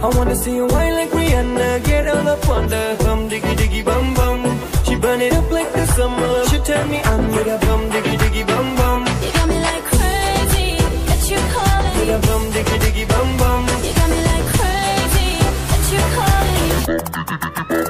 I wanna see you wild like Rihanna. Get all up on the hum diggy diggy bum bum. She burn it up like the summer. She tell me I'm a bum diggy diggy bum bum. You got me like crazy that you calling. Digga bum diggy diggy bum bum. You got me like crazy that you calling.